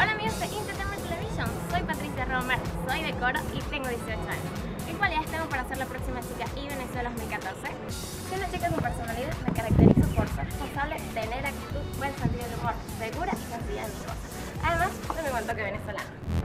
Hola amigos de Entertainment Television, soy Patricia Romer, soy de Coro y tengo 18 años. ¿Qué cualidades tengo para ser la próxima chica y Venezuela 2014? Soy una chica con personalidad, me caracterizo por ser responsable, tener actitud, buen sentido del humor, segura y sencilla en mi voz. Además, soy mi buen toque venezolano.